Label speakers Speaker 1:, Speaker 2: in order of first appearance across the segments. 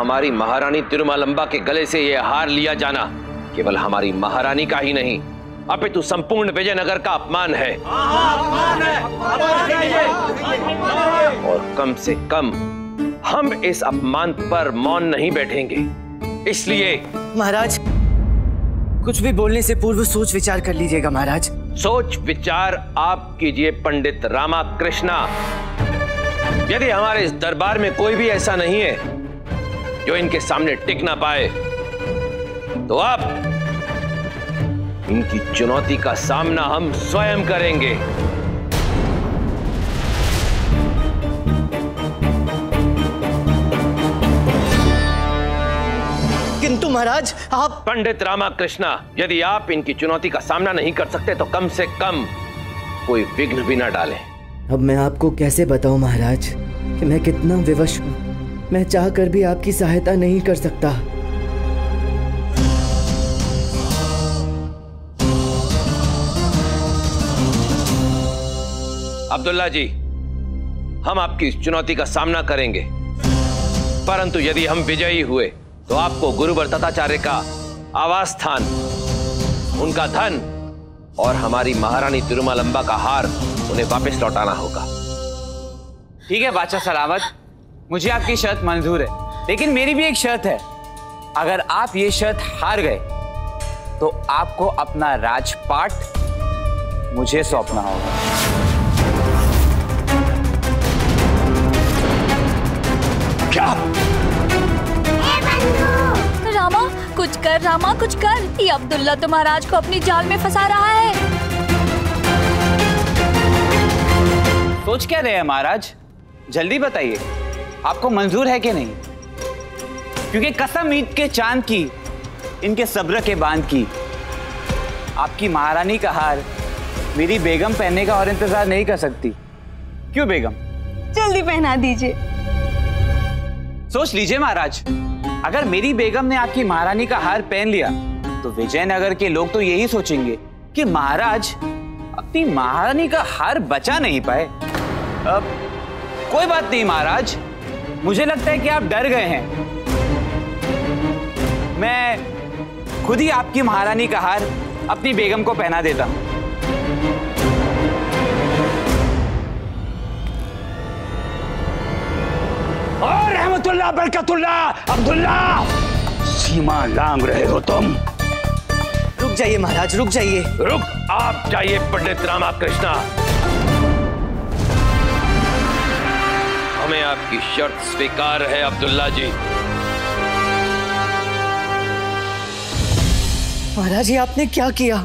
Speaker 1: हमारी महारानी तिरुमालंबा के गले से यह हार लिया जाना केवल हमारी महारानी का ही नहीं अपितु संपूर्ण विजयनगर का अपमान है। और कम से कम हम इस अपमान पर मौन नहीं बैठेंगे। इसलिए
Speaker 2: महाराज कुछ भी बोलने से पूर्व सोच विचार कर लीजिएगा महाराज।
Speaker 1: सोच विचार आप कीजिए पंडित रामा कृष्णा यदि हमारे इस दरबार में कोई भी ऐसा नहीं है जो इनके सामने टिक ना पाए। तो आप इनकी चुनौती का सामना हम स्वयं करेंगे।
Speaker 2: किंतु महाराज आप
Speaker 1: पंडित रामाकृष्णा यदि आप इनकी चुनौती का सामना नहीं कर सकते तो कम से कम कोई विघ्न भी ना डालें।
Speaker 2: अब मैं आपको कैसे बताऊँ महाराज कि मैं कितना विवश हूँ? मैं चाहकर भी आपकी सहायता नहीं कर सकता।
Speaker 1: अब्दुल्ला जी हम आपकी इस चुनौती का सामना करेंगे। परंतु यदि हम विजयी हुए तो आपको गुरुवर तथाचार्य का आवास स्थान उनका धन और हमारी महारानी तिरुमालंबा का हार उन्हें वापस लौटाना होगा।
Speaker 3: ठीक है बादशाह सलामत मुझे आपकी शर्त मंजूर है। लेकिन मेरी भी एक शर्त है। अगर आप ये शर्त हार गए तो आपको अपना राजपाट मुझे सौंपना होगा।
Speaker 1: क्या?
Speaker 4: रामा कुछ कर रामा कुछ कर। ये अब्दुल्ला तो महाराज को अपनी जाल में फंसा रहा है।
Speaker 3: सोच क्या रहे हैं महाराज? जल्दी बताइए। आपको मंजूर है कि नहीं? क्योंकि कसम ईद के चाँद की इनके सब्र के बाँध की आपकी महारानी का हार मेरी बेगम पहनने का और इंतज़ार नहीं कर सकती। क्यों बेगम?
Speaker 4: जल्दी पहना दीजिए।
Speaker 3: सोच लीजिए महाराज अगर मेरी बेगम ने आपकी महारानी का हार पहन लिया तो विजयनगर के लोग तो यही सोचेंगे कि महाराज अपनी महारानी का हार बचा नहीं पाए। अब कोई बात नहीं महाराज। मुझे लगता है कि आप डर गए हैं। मैं खुद ही आपकी महारानी का हार अपनी बेगम को पहना देता हूँ।
Speaker 5: और रहमतुल्लाह बरकतुल्लाह अब्दुल्ला सीमा लांग रहे हो तुम।
Speaker 2: रुक जाइए महाराज रुक जाइए।
Speaker 1: रुक आप जाइए पंडित रामाकृष्णा। हमें आपकी शर्त स्वीकार है अब्दुल्ला जी।
Speaker 2: महाराज ये आपने क्या किया?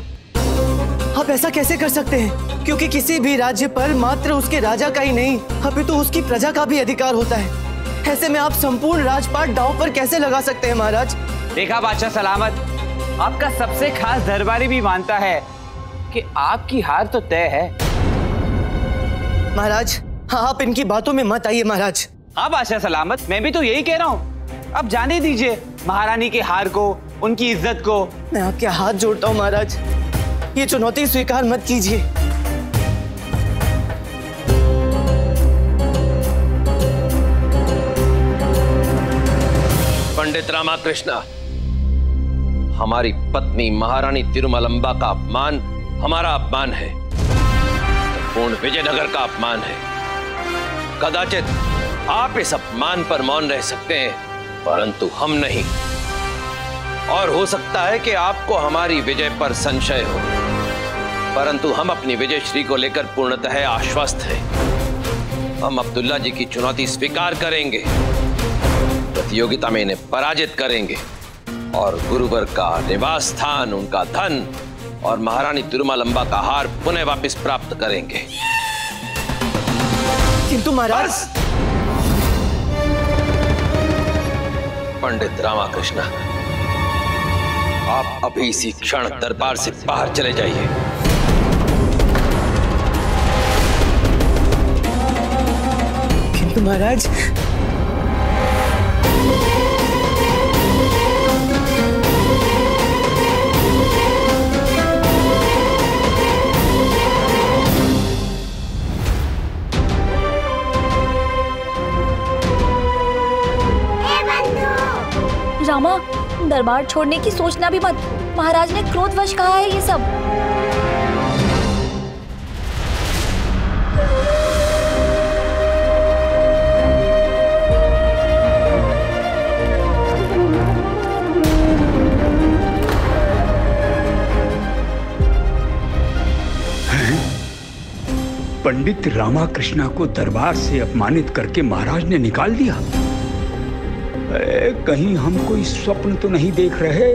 Speaker 2: आप ऐसा कैसे कर सकते हैं? क्योंकि किसी भी राज्य पर मात्र उसके राजा का ही नहीं अभी तो उसकी प्रजा का भी अधिकार होता है। ऐसे में आप संपूर्ण राजपाट दांव पर कैसे लगा सकते हैं महाराज?
Speaker 3: देखा बादशाह सलामत आपका सबसे खास दरबारी भी मानता है कि आपकी हार तो तय है।
Speaker 2: महाराज आप इनकी बातों में मत आइए महाराज।
Speaker 3: हाँ बादशाह सलामत मैं भी तो यही कह रहा हूँ। अब जाने दीजिए महारानी के हार को उनकी इज़्ज़त को।
Speaker 2: मैं आपके हाथ जोड़ता हूँ महाराज। ये चुनौती स्वीकार मत कीजिए।
Speaker 1: पंडित रामाकृष्णा हमारी पत्नी महारानी तिरुमलंबा का अपमान हमारा अपमान है। पूर्ण विजयनगर का अपमान है। कदाचित आप इस अपमान पर मौन रह सकते हैं, परंतु हम नहीं। और हो सकता है कि आपको हमारी विजय पर संशय हो, परंतु हम अपनी विजय श्री को लेकर पूर्णतः आश्वस्त हैं। हम अब्दुल्ला जी की चुनौती स्वीकार करेंगे, प्रतियोगिता में इन्हें पराजित करेंगे, और गुरुवर का निवास स्थान, उनका धन और महारानी तिरुमालंबा का हार पुनः वापस प्राप्त करेंगे।
Speaker 2: किंतु महाराज
Speaker 1: पंडित रामाकृष्ण आप अभी इसी क्षण दरबार से बाहर चले जाइए।
Speaker 2: किंतु महाराज
Speaker 4: रामा, दरबार छोड़ने की सोचना भी मत। महाराज ने क्रोधवश कहा है ये सब।
Speaker 5: पंडित रामाकृष्णा को दरबार से अपमानित करके महाराज ने निकाल दिया। कहीं हम कोई स्वप्न तो नहीं देख रहे?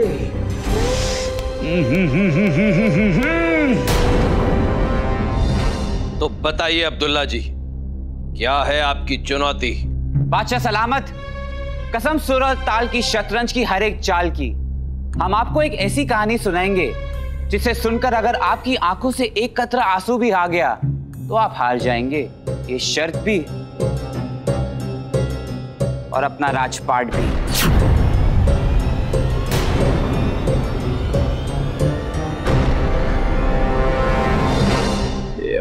Speaker 1: तो बताइए अब्दुल्ला जी क्या है आपकी चुनौती?
Speaker 3: बादशाह सलामत कसम सूरत ताल की शतरंज की हर एक चाल की। हम आपको एक ऐसी कहानी सुनाएँगे जिसे सुनकर अगर आपकी आँखों से एक कतरा आँसू भी आ गया तो आप हार जाएँगे। ये शर्त भी और अपना राजपाट भी।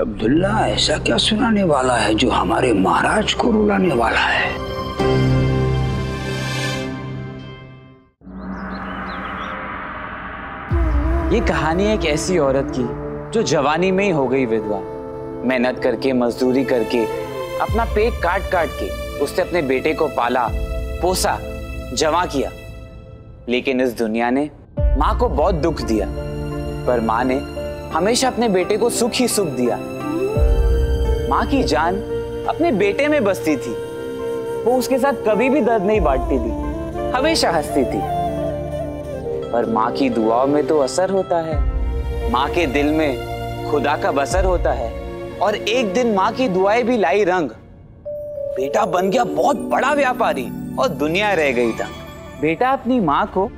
Speaker 5: अब्दुल्ला, ऐसा क्या सुनाने वाला है जो हमारे महाराज को रुलाने वाला है?
Speaker 3: ये कहानी एक ऐसी औरत की, जो जवानी में ही हो गई विधवा। मेहनत करके, मजदूरी करके, अपना पेट काट काट के, उसने अपने बेटे को पाला, पोसा, जमा किया। लेकिन इस दुनिया ने माँ को बहुत दुख दिया, पर माँ ने हमेशा अपने बेटे को सुख ही सुख दिया। माँ की जान अपने बेटे में बसती थी। वो उसके साथ कभी भी दर्द नहीं बांटती थी। हमेशा हंसती थी। पर माँ की दुआओं में तो असर होता है। माँ के दिल में खुदा का बसर होता है और एक दिन माँ की दुआएँ भी लाई रंग। बेटा बन गया बहुत बड़ा व्यापारी और दुनिया रह गई था बेटा अपनी माँ को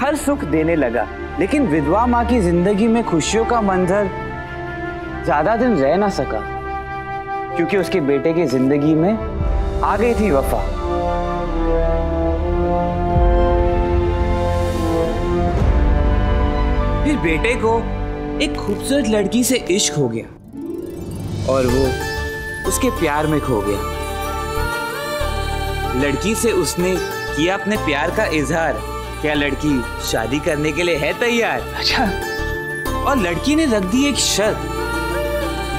Speaker 3: हर सुख देने लगा। लेकिन विधवा माँ की ज़िंदगी में खुशियों का मंजर ज़्यादा दिन रह ना सका, क्योंकि उसके बेटे की ज़िंदगी में आ गई थी वफा। फिर बेटे को एक खूबसूरत लड़की से इश्क हो गया और वो उसके प्यार में खो गया। लड़की से उसने किया अपने प्यार का इजहार। क्या लड़की शादी करने के लिए है तैयार? अच्छा। और लड़की ने रख दी एक शर्त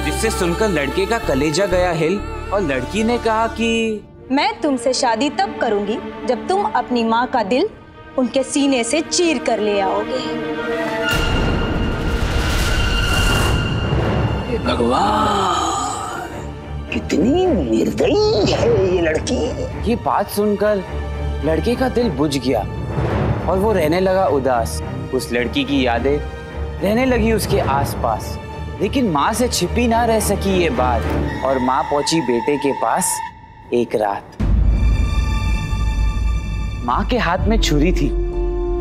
Speaker 3: जिससे सुनकर लड़के का कलेजा गया हिल और लड़की ने कहा कि
Speaker 6: मैं तुमसे शादी तब करूँगी जब तुम अपनी माँ का दिल उनके सीने से चीर कर ले आओगे।
Speaker 5: भगवान कितनी निर्दयी है ये लड़की।
Speaker 3: ये बात सुनकर लड़के का दिल बुझ गया। और वो रहने लगा उदास। उस लड़की की यादें रहने लगी उसके आसपास। लेकिन माँ से छिपी ना रह सकी ये बात और माँ पहुँची बेटे के पास एक रात। माँ के हाथ में छुरी थी,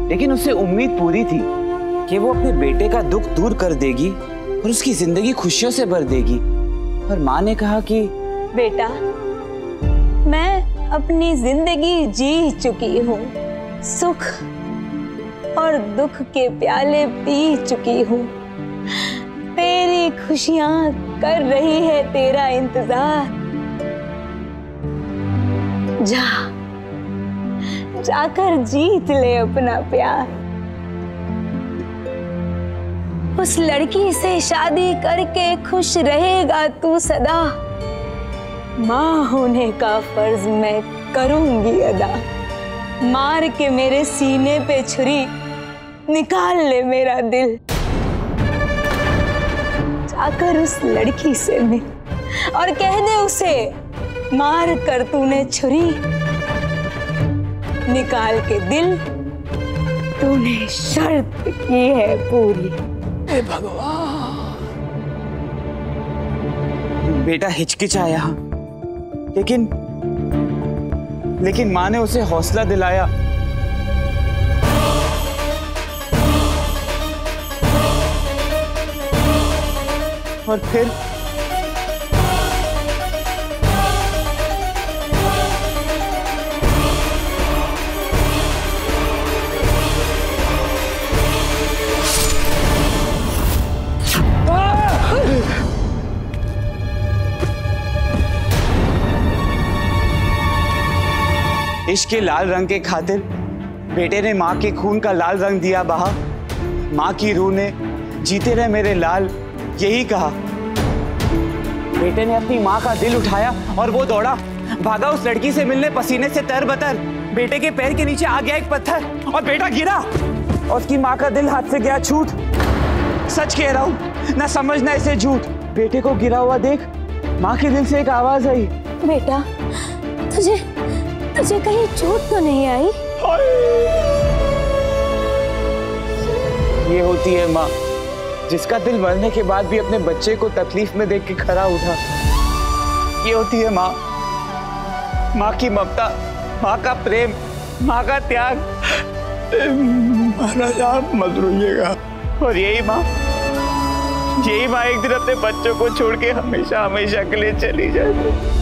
Speaker 3: लेकिन उसे उम्मीद पूरी थी कि वो अपने बेटे का दुख दूर कर देगी और उसकी ज़िंदगी खुशियों से भर देगी। और माँ ने कहा कि,
Speaker 6: बेटा, मैं अपनी ज़िंदगी जी चुकी हूँ। सुख और दुख के प्याले पी चुकी हूँ। तेरी खुशियाँ कर रही है तेरा इंतज़ार। जा, जाकर जीत ले अपना प्यार। उस लड़की से शादी करके खुश रहेगा तू सदा। माँ होने का फ़र्ज़ मैं करूँगी अदा। मार के मेरे सीने पे छुरी, निकाल ले मेरा दिल। जाकर उस लड़की से मिल और कह दे उसे, मार कर तूने छुरी, निकाल के दिल। तूने शर्त की है पूरी। भगवान।
Speaker 3: बेटा हिचकिचाया। लेकिन लेकिन माँ ने उसे हौसला दिलाया। और फिर इश्क के लाल रंग के खातिर बेटे ने माँ के खून का लाल रंग दिया, बहा। माँ की रूह ने जीते रहे मेरे लाल, यही कहा। बेटे ने अपनी माँ का दिल उठाया और वो दौड़ा। भागा उस लड़की से मिलने पसीने से तर बतर। बेटे के पैर के नीचे आ गया एक पत्थर और बेटा गिरा। और उसकी माँ का दिल हाथ से गया छूट। सच कह रहा हूँ, ना समझना इसे झूठ। बेटे को गिरा हुआ देख, माँ के दिल से एक आवाज़ आई।
Speaker 7: बेटा, तुझे तुझे कहीं चोट तो नहीं आई?
Speaker 3: ये होती है माँ, जिसका दिल मरने के बाद भी अपने बच्चे को तकलीफ़ में देख के खड़ा उठा। ये होती है माँ माँ की ममता, माँ का प्रेम, माँ का त्याग। महाराज आप मत रोइएगा। और यही माँ यही माँ एक दिन अपने बच्चों को छोड़ के हमेशा हमेशा के लिए चली जाए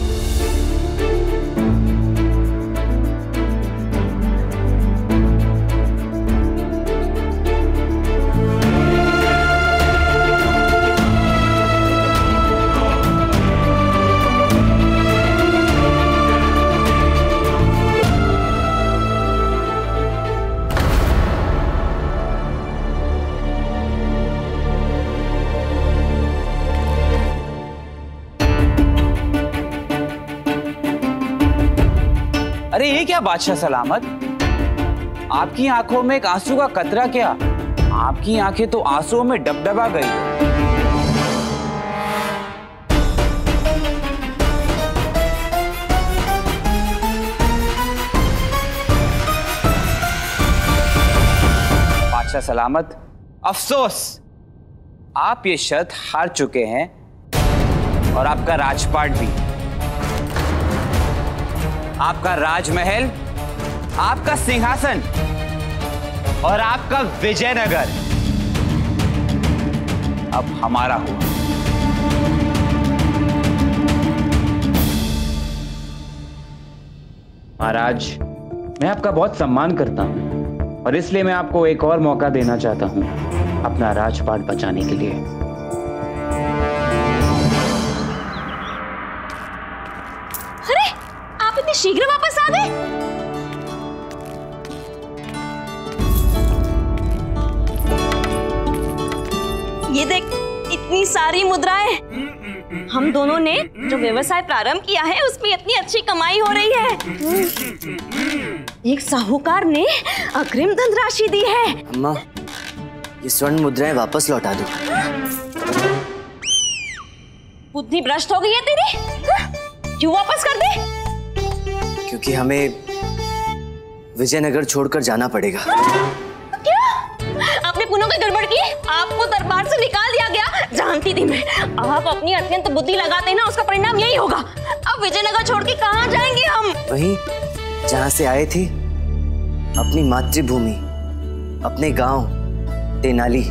Speaker 3: क्या बादशाह सलामत? आपकी आँखों में एक आँसू का कतरा क्या? आपकी आँखें तो आंसुओं में डबडबा गई बादशाह सलामत, अफसोस! आप ये शर्त हार चुके हैं और आपका राजपाट भी। आपका राजमहल, आपका सिंहासन और आपका विजयनगर। अब हमारा हुआ महाराज, मैं आपका बहुत सम्मान करता हूँ और इसलिए मैं आपको एक और मौका देना चाहता हूँ, अपना राजपाट बचाने के लिए।
Speaker 7: इतनी सारी मुद्राएँ। हम दोनों ने जो व्यवसाय प्रारंभ किया है उसमें इतनी अच्छी कमाई हो रही है। एक साहूकार ने अग्रिम धनराशि दी है।
Speaker 2: अम्मा ये स्वर्ण मुद्राएँ वापस लौटा दो।
Speaker 7: बुद्धि भ्रष्ट हो गई है तेरी? क्यों वापस कर दे?
Speaker 2: क्योंकि हमें विजयनगर छोड़कर जाना पड़ेगा।
Speaker 7: क्या? आपने पुनः कोई गड़बड़ की? आपको दरबार से निकाल जानती थी मैं। आप अपनी अत्यंत बुद्धि लगाते ना उसका परिणाम यही होगा। अब विजयनगर छोड़ के कहा जाएँगे हम?
Speaker 2: वही जहाँ से आए थे अपनी मातृभूमि अपने गाँव तेनाली।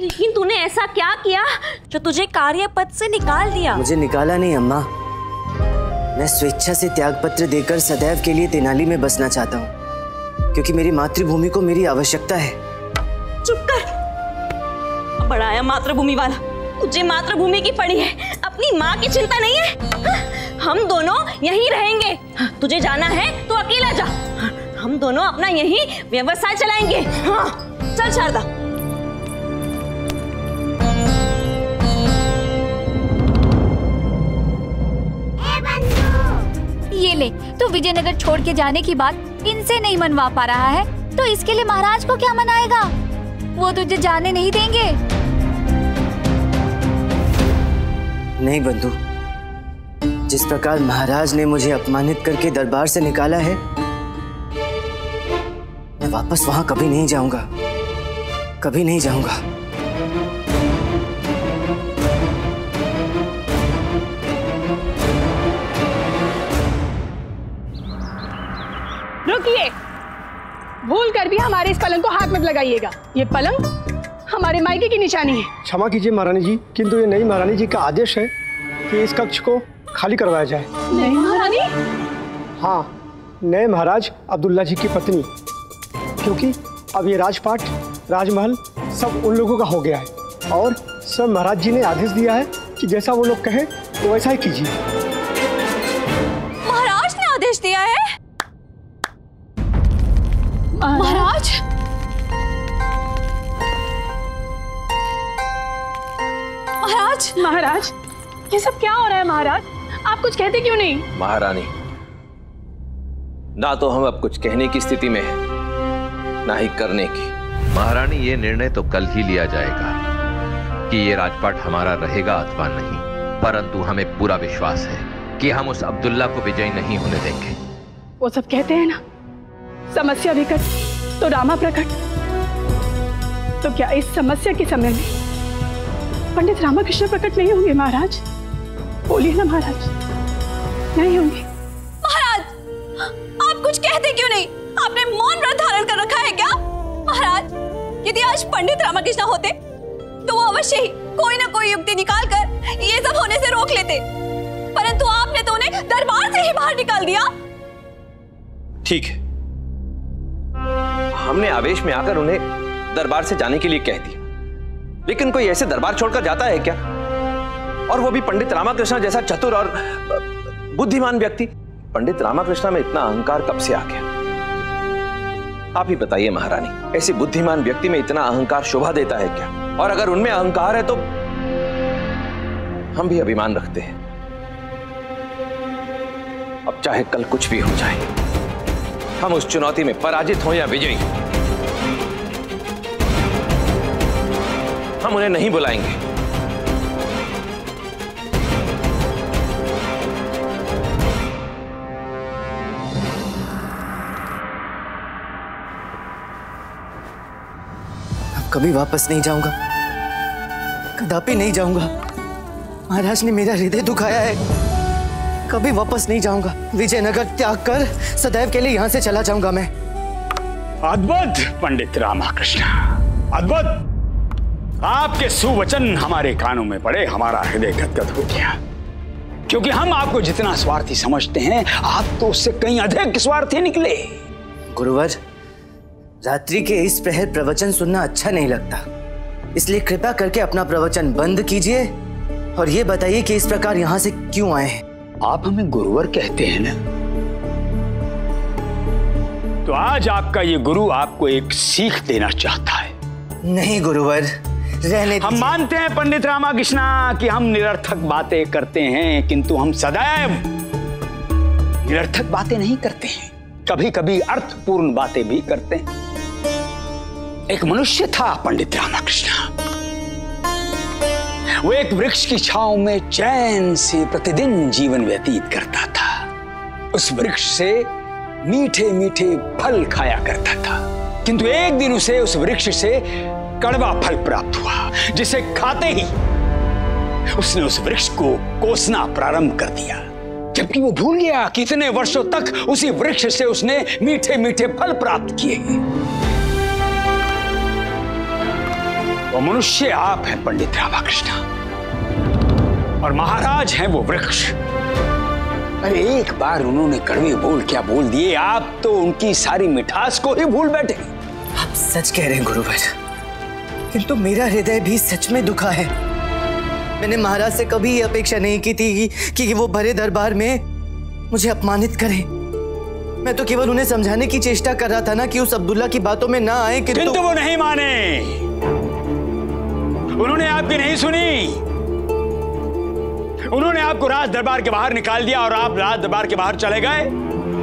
Speaker 7: लेकिन तूने ऐसा क्या किया जो तुझे कार्य पद से निकाल दिया?
Speaker 2: मुझे निकाला नहीं अम्मा। मैं स्वेच्छा से त्याग पत्र देकर सदैव के लिए तेनाली में बसना चाहता हूँ। क्योंकि मेरी मातृभूमि को मेरी आवश्यकता है।
Speaker 7: चुप कर। बड़ा आया मातृभूमि वाला। तुझे मातृभूमि की पड़ी है। अपनी माँ की चिंता नहीं है? हाँ, हम दोनों यहीं रहेंगे। हाँ, तुझे जाना है तो अकेला जा। हाँ, हम दोनों अपना यही व्यवसाय चलाएँगे। हाँ चल शारदा।
Speaker 4: ये ले तू विजयनगर छोड़ के जाने की बात इनसे नहीं मनवा पा रहा है तो इसके लिए महाराज को क्या मनाएगा? वो तुझे जाने नहीं देंगे।
Speaker 2: नहीं बंधु, जिस प्रकार महाराज ने मुझे अपमानित करके दरबार से निकाला है, मैं वापस वहाँ कभी नहीं जाऊँगा, कभी नहीं जाऊँगा।
Speaker 8: भूल कर भी हमारे इस पलंग को हाथ मत लगाइएगा। ये पलंग हमारे मायके की निशानी है।
Speaker 9: क्षमा कीजिए महारानी जी किंतु ये नई महारानी जी का आदेश है कि इस कक्ष को खाली करवाया जाए।
Speaker 8: नहीं महारानी?
Speaker 9: हाँ नए महाराज अब्दुल्ला जी की पत्नी। क्योंकि अब ये राजपाट राजमहल सब उन लोगों का हो गया है। और सब महाराज जी ने आदेश दिया है कि जैसा वो लोग कहें तो वैसा ही कीजिए।
Speaker 8: महाराज?
Speaker 4: महाराज?
Speaker 8: महाराज ये सब क्या हो रहा है महाराज? आप कुछ कहते क्यों नहीं?
Speaker 1: महारानी ना तो हम अब कुछ कहने की स्थिति में हैं ना ही करने की।
Speaker 10: महारानी ये निर्णय तो कल ही लिया जाएगा कि ये राजपाट हमारा रहेगा अथवा नहीं। परंतु हमें पूरा विश्वास है कि हम उस अब्दुल्ला को विजयी नहीं होने देंगे।
Speaker 8: वो सब कहते हैं ना? समस्या विकट तो रामा प्रकट। तो क्या इस समस्या के समय में पंडित रामाकृष्ण प्रकट नहीं होंगे महाराज? बोलिए ना महाराज। नहीं होंगे।
Speaker 4: महाराज आप कुछ कहते क्यों नहीं? आपने मौन व्रत धारण कर रखा है क्या? महाराज यदि आज पंडित रामकृष्ण होते तो वो अवश्य ही कोई ना कोई युक्ति निकाल कर ये सब होने से रोक लेते। परंतु आपने तो उन्हें दरबार से ही बाहर निकाल दिया।
Speaker 1: ठीक है। हमने आवेश में आकर उन्हें दरबार से जाने के लिए कह दिया। लेकिन कोई ऐसे दरबार छोड़कर जाता है क्या? और वो भी पंडित रामाकृष्ण जैसा चतुर और बुद्धिमान व्यक्ति। पंडित रामाकृष्ण में इतना अहंकार कब से आ गया? आप ही बताइए महारानी, ऐसे बुद्धिमान व्यक्ति में इतना अहंकार शोभा देता है क्या? और अगर उनमें अहंकार है तो हम भी अभिमान रखते हैं। अब चाहे कल कुछ भी हो जाए, हम उस चुनौती में पराजित हो या विजयी हम उन्हें नहीं बुलाएँगे।
Speaker 2: अब कभी वापस नहीं जाऊँगा। कदापि नहीं जाऊँगा। महाराज ने मेरा हृदय दुखाया है। कभी वापस नहीं जाऊँगा। विजयनगर त्याग कर सदैव के लिए यहाँ से चला जाऊँगा मैं।
Speaker 5: अद्भुत पंडित रामाकृष्ण। अद्भुत। आपके सुवचन हमारे कानों में पड़े हमारा हृदय गदगद हो गया। क्योंकि हम आपको जितना स्वार्थी समझते हैं आप तो उससे कहीं अधिक स्वार्थी निकले।
Speaker 2: गुरुवर रात्रि के इस प्रहर प्रवचन सुनना अच्छा नहीं लगता। इसलिए कृपा करके अपना प्रवचन बंद कीजिए और ये बताइए कि इस प्रकार यहाँ से क्यों आए हैं?
Speaker 5: आप हमें गुरुवर कहते हैं ना? तो आज आपका ये गुरु आपको एक सीख देना चाहता है।
Speaker 2: नहीं गुरुवर। रहने
Speaker 5: हम मानते हैं पंडित रामाकृष्णा कि हम निरर्थक बातें करते हैं किंतु हम सदैव निरर्थक बातें नहीं करते हैं। कभी कभी अर्थपूर्ण बातें भी करते हैं। एक मनुष्य था पंडित रामाकृष्ण। वो एक वृक्ष की छाव में चैन से प्रतिदिन जीवन व्यतीत करता था। उस वृक्ष से मीठे मीठे फल खाया करता था। किंतु एक दिन उसे उस वृक्ष से कड़वा फल प्राप्त हुआ, जिसे खाते ही उसने उस वृक्ष को कोसना प्रारंभ कर दिया। जबकि वो भूल गया कि इतने वर्षों तक उसी वृक्ष से उसने मीठे मीठे फल प्राप्त किए। वो मनुष्य आप हैं, पंडित रामाकृष्ण और महाराज हैं वो वृक्ष। अरे एक बार उन्होंने कड़वे बोल क्या बोल दिए, आप तो उनकी सारी मिठास को ही भूल बैठे।
Speaker 2: आप सच कह रहे हैं, गुरुवर। किंतु मेरा हृदय भी सच में दुखा है। मैंने महाराज से कभी अपेक्षा नहीं की थी कि, कि वो भरे दरबार में मुझे अपमानित करें। मैं तो केवल उन्हें समझाने की चेष्टा कर रहा था ना कि उस अब्दुल्ला की बातों में ना आए
Speaker 5: किंतु
Speaker 2: किंतु
Speaker 5: वो नहीं माने। उन्होंने आपकी नहीं सुनी। उन्होंने आपको राज दरबार के बाहर निकाल दिया और आप राज दरबार के बाहर चले गए।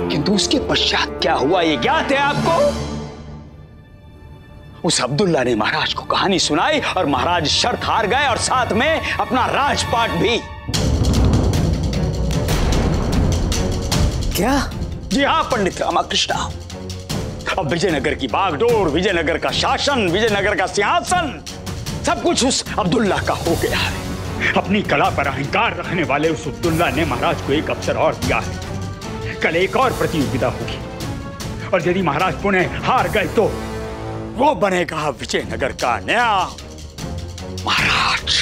Speaker 5: किंतु उसके पश्चात क्या हुआ ये ज्ञात है आपको? उस अब्दुल्ला ने महाराज को कहानी सुनाई और महाराज शर्त हार गए और साथ में अपना राजपाट भी।
Speaker 2: क्या?
Speaker 5: जी हाँ पंडित रामाकृष्ण। अब विजयनगर की बागडोर विजयनगर का शासन विजयनगर का सिंहासन सब कुछ उस अब्दुल्ला का हो गया है। अपनी कला पर अहंकार रखने वाले उस अब्दुल्ला ने महाराज को एक अवसर और दिया है। कल एक और प्रतियोगिता होगी। और यदि महाराज पुणे हार गए तो वो बनेगा विजयनगर का नया महाराज।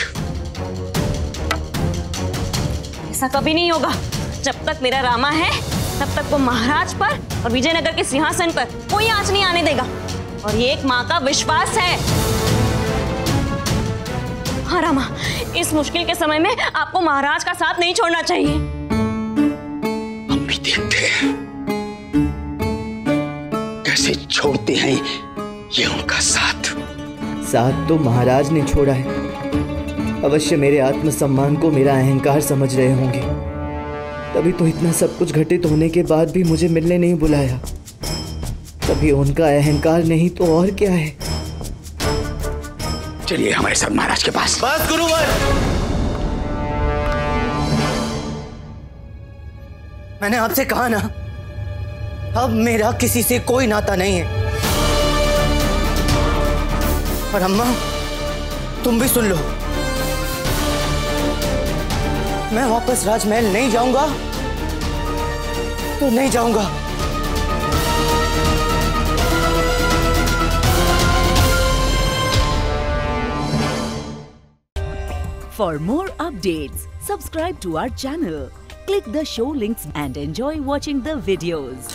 Speaker 7: ऐसा कभी नहीं होगा। जब तक मेरा रामा है तब तक वो महाराज पर और विजयनगर के सिंहासन पर कोई आँच नहीं आने देगा। और ये एक माँ का विश्वास है। हाँ रामा इस मुश्किल के समय में आपको महाराज का साथ नहीं छोड़ना चाहिए।
Speaker 5: हम भी देखते हैं। कैसे छोड़ते हैं ये उनका साथ।
Speaker 2: साथ तो महाराज ने छोड़ा है। अवश्य मेरे आत्मसम्मान को मेरा अहंकार समझ रहे होंगे। तभी तो इतना सब कुछ घटित होने के बाद भी मुझे मिलने नहीं बुलाया। तभी उनका अहंकार नहीं तो और क्या है?
Speaker 5: चलिए हमारे साथ महाराज के पास।
Speaker 2: बस गुरुवर। मैंने आपसे कहा ना अब मेरा किसी से कोई नाता नहीं है। और अम्मा, तुम भी सुन लो। मैं वापस राजमहल नहीं जाऊँगा तो नहीं जाऊँगा।
Speaker 11: For more update subscribe to our channel click the show links and enjoy watching the videos